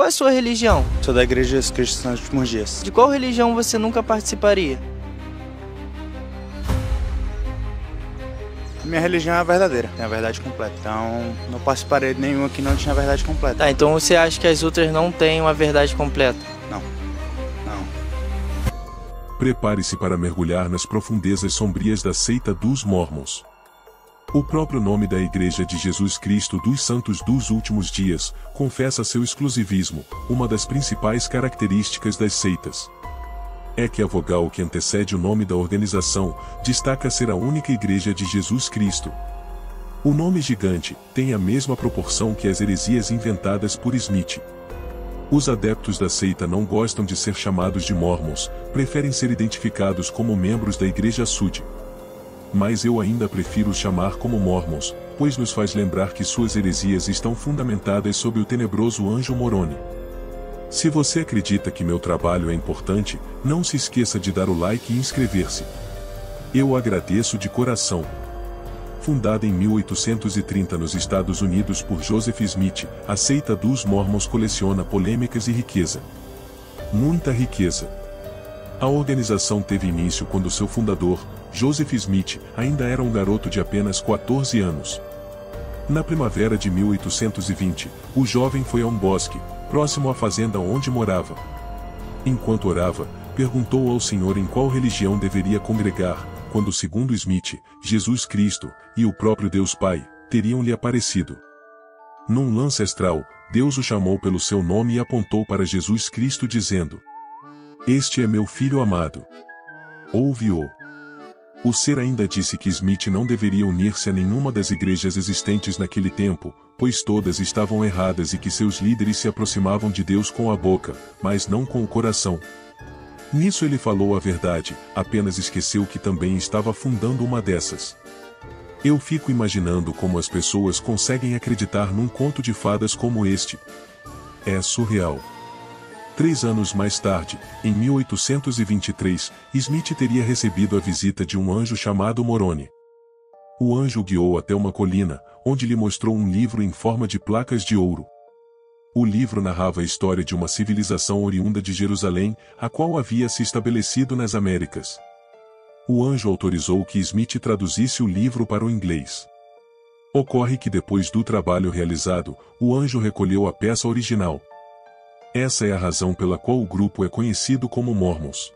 Qual é a sua religião? Sou da Igreja de Jesus Cristo dos Últimos Dias. De qual religião você nunca participaria? Minha religião é a verdadeira, tem a verdade completa. Então, não participarei de nenhuma que não tinha a verdade completa. Tá, então você acha que as outras não têm uma verdade completa? Não. Não. Prepare-se para mergulhar nas profundezas sombrias da seita dos Mormons. O próprio nome da Igreja de Jesus Cristo dos Santos dos Últimos Dias confessa seu exclusivismo, uma das principais características das seitas. É que a vogal que antecede o nome da organização destaca ser a única Igreja de Jesus Cristo. O nome gigante tem a mesma proporção que as heresias inventadas por Smith. Os adeptos da seita não gostam de ser chamados de mormons, preferem ser identificados como membros da Igreja Sud mas eu ainda prefiro chamar como Mormons, pois nos faz lembrar que suas heresias estão fundamentadas sob o tenebroso anjo Moroni. Se você acredita que meu trabalho é importante, não se esqueça de dar o like e inscrever-se. Eu agradeço de coração. Fundada em 1830 nos Estados Unidos por Joseph Smith, a seita dos Mormons coleciona polêmicas e riqueza. Muita riqueza. A organização teve início quando seu fundador, Joseph Smith ainda era um garoto de apenas 14 anos. Na primavera de 1820, o jovem foi a um bosque, próximo à fazenda onde morava. Enquanto orava, perguntou ao Senhor em qual religião deveria congregar, quando segundo Smith, Jesus Cristo, e o próprio Deus Pai, teriam lhe aparecido. Num lance astral, Deus o chamou pelo seu nome e apontou para Jesus Cristo dizendo, Este é meu filho amado. Ouve-o. O ser ainda disse que Smith não deveria unir-se a nenhuma das igrejas existentes naquele tempo, pois todas estavam erradas e que seus líderes se aproximavam de Deus com a boca, mas não com o coração. Nisso ele falou a verdade, apenas esqueceu que também estava fundando uma dessas. Eu fico imaginando como as pessoas conseguem acreditar num conto de fadas como este. É surreal. Três anos mais tarde, em 1823, Smith teria recebido a visita de um anjo chamado Moroni. O anjo guiou até uma colina, onde lhe mostrou um livro em forma de placas de ouro. O livro narrava a história de uma civilização oriunda de Jerusalém, a qual havia se estabelecido nas Américas. O anjo autorizou que Smith traduzisse o livro para o inglês. Ocorre que depois do trabalho realizado, o anjo recolheu a peça original, essa é a razão pela qual o grupo é conhecido como Mormons.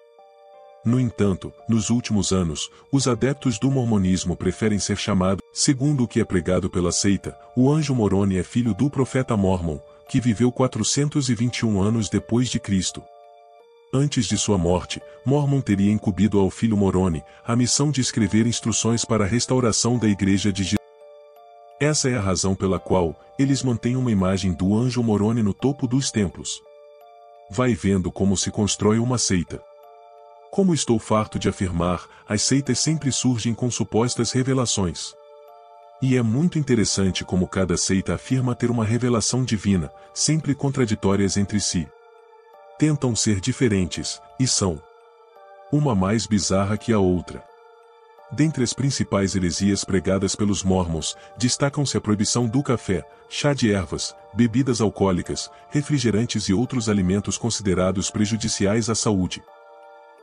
No entanto, nos últimos anos, os adeptos do mormonismo preferem ser chamados, segundo o que é pregado pela seita, o anjo Moroni é filho do profeta Mormon, que viveu 421 anos depois de Cristo. Antes de sua morte, Mormon teria incumbido ao filho Moroni a missão de escrever instruções para a restauração da igreja de Jesus. Essa é a razão pela qual eles mantêm uma imagem do anjo Moroni no topo dos templos. Vai vendo como se constrói uma seita. Como estou farto de afirmar, as seitas sempre surgem com supostas revelações. E é muito interessante como cada seita afirma ter uma revelação divina, sempre contraditórias entre si. Tentam ser diferentes, e são. Uma mais bizarra que a outra. Dentre as principais heresias pregadas pelos mormons, destacam-se a proibição do café, chá de ervas, bebidas alcoólicas, refrigerantes e outros alimentos considerados prejudiciais à saúde.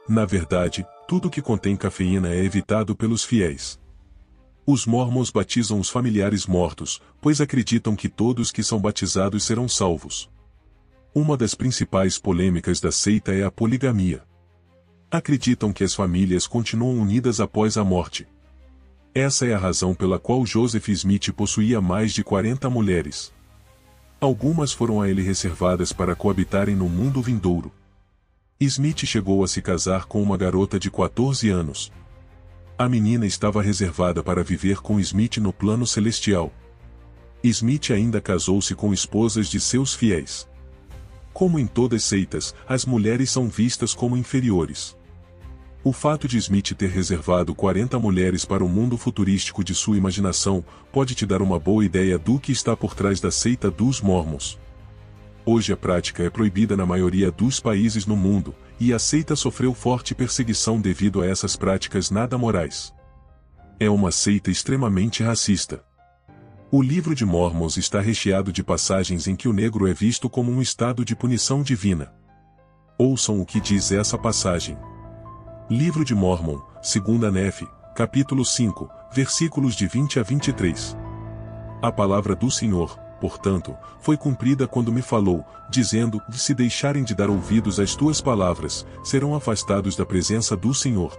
Na verdade, tudo que contém cafeína é evitado pelos fiéis. Os mormons batizam os familiares mortos, pois acreditam que todos que são batizados serão salvos. Uma das principais polêmicas da seita é a poligamia acreditam que as famílias continuam unidas após a morte. Essa é a razão pela qual Joseph Smith possuía mais de 40 mulheres. Algumas foram a ele reservadas para coabitarem no mundo vindouro. Smith chegou a se casar com uma garota de 14 anos. A menina estava reservada para viver com Smith no plano celestial. Smith ainda casou-se com esposas de seus fiéis. Como em todas seitas, as mulheres são vistas como inferiores. O fato de Smith ter reservado 40 mulheres para o mundo futurístico de sua imaginação pode te dar uma boa ideia do que está por trás da seita dos Mormons. Hoje a prática é proibida na maioria dos países no mundo, e a seita sofreu forte perseguição devido a essas práticas nada morais. É uma seita extremamente racista. O livro de Mormons está recheado de passagens em que o negro é visto como um estado de punição divina. Ouçam o que diz essa passagem. Livro de Mormon, 2 Nefe, capítulo 5, versículos de 20 a 23. A palavra do Senhor, portanto, foi cumprida quando me falou, dizendo: Se deixarem de dar ouvidos às tuas palavras, serão afastados da presença do Senhor.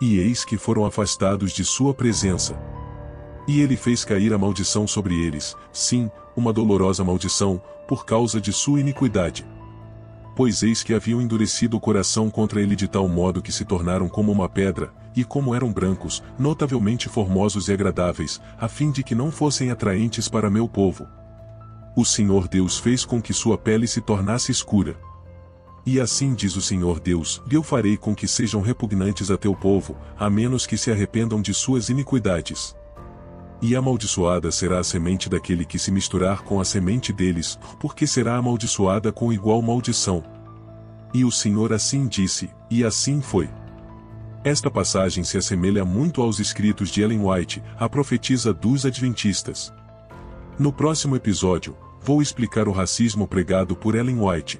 E eis que foram afastados de sua presença. E ele fez cair a maldição sobre eles, sim, uma dolorosa maldição, por causa de sua iniquidade. Pois eis que haviam endurecido o coração contra ele de tal modo que se tornaram como uma pedra, e como eram brancos, notavelmente formosos e agradáveis, a fim de que não fossem atraentes para meu povo. O Senhor Deus fez com que sua pele se tornasse escura. E assim diz o Senhor Deus: Eu farei com que sejam repugnantes a teu povo, a menos que se arrependam de suas iniquidades. E amaldiçoada será a semente daquele que se misturar com a semente deles, porque será amaldiçoada com igual maldição. E o Senhor assim disse, e assim foi. Esta passagem se assemelha muito aos escritos de Ellen White, a profetisa dos Adventistas. No próximo episódio, vou explicar o racismo pregado por Ellen White.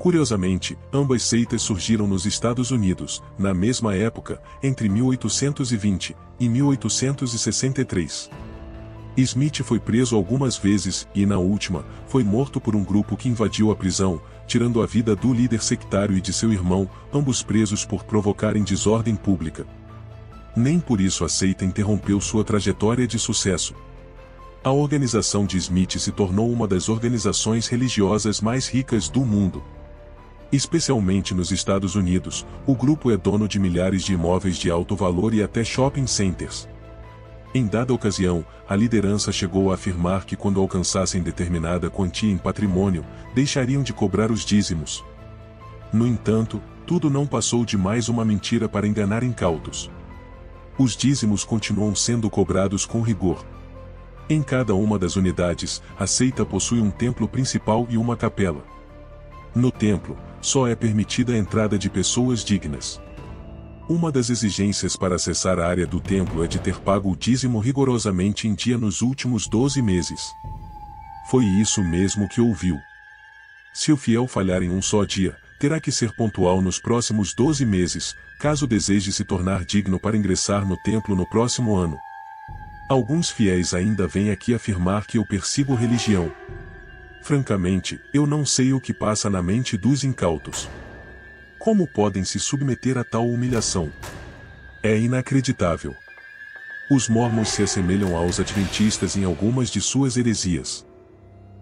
Curiosamente, ambas seitas surgiram nos Estados Unidos, na mesma época, entre 1820 e 1863. Smith foi preso algumas vezes e, na última, foi morto por um grupo que invadiu a prisão, tirando a vida do líder sectário e de seu irmão, ambos presos por provocarem desordem pública. Nem por isso a seita interrompeu sua trajetória de sucesso. A organização de Smith se tornou uma das organizações religiosas mais ricas do mundo. Especialmente nos Estados Unidos, o grupo é dono de milhares de imóveis de alto valor e até shopping centers. Em dada ocasião, a liderança chegou a afirmar que quando alcançassem determinada quantia em patrimônio, deixariam de cobrar os dízimos. No entanto, tudo não passou de mais uma mentira para enganar incautos. Os dízimos continuam sendo cobrados com rigor. Em cada uma das unidades, a seita possui um templo principal e uma capela. No templo, só é permitida a entrada de pessoas dignas. Uma das exigências para acessar a área do templo é de ter pago o dízimo rigorosamente em dia nos últimos 12 meses. Foi isso mesmo que ouviu. Se o fiel falhar em um só dia, terá que ser pontual nos próximos 12 meses, caso deseje se tornar digno para ingressar no templo no próximo ano. Alguns fiéis ainda vêm aqui afirmar que eu persigo religião, Francamente, eu não sei o que passa na mente dos incautos. Como podem se submeter a tal humilhação? É inacreditável. Os mormons se assemelham aos adventistas em algumas de suas heresias.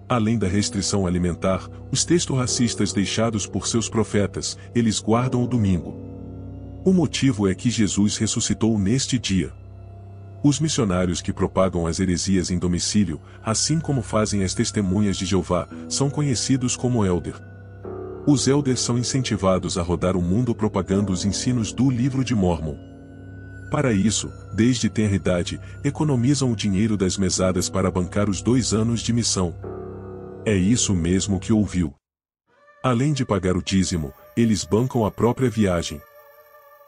Além da restrição alimentar, os textos racistas deixados por seus profetas, eles guardam o domingo. O motivo é que Jesus ressuscitou neste dia. Os missionários que propagam as heresias em domicílio, assim como fazem as testemunhas de Jeová, são conhecidos como elder. Os elders são incentivados a rodar o mundo propagando os ensinos do livro de Mormon. Para isso, desde tenra idade, economizam o dinheiro das mesadas para bancar os dois anos de missão. É isso mesmo que ouviu. Além de pagar o dízimo, eles bancam a própria viagem.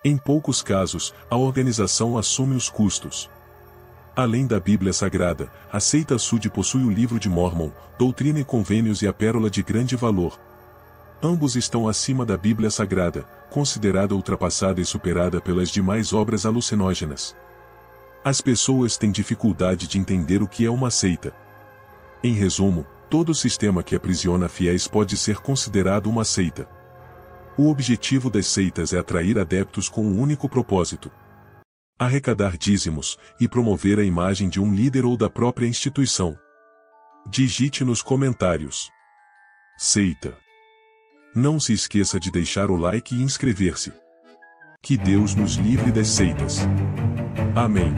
Em poucos casos, a organização assume os custos. Além da Bíblia Sagrada, a seita Sud possui o livro de Mormon, Doutrina e Convênios e a Pérola de Grande Valor. Ambos estão acima da Bíblia Sagrada, considerada ultrapassada e superada pelas demais obras alucinógenas. As pessoas têm dificuldade de entender o que é uma seita. Em resumo, todo sistema que aprisiona fiéis pode ser considerado uma seita. O objetivo das seitas é atrair adeptos com um único propósito, arrecadar dízimos e promover a imagem de um líder ou da própria instituição. Digite nos comentários. Seita. Não se esqueça de deixar o like e inscrever-se. Que Deus nos livre das seitas. Amém.